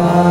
Uh...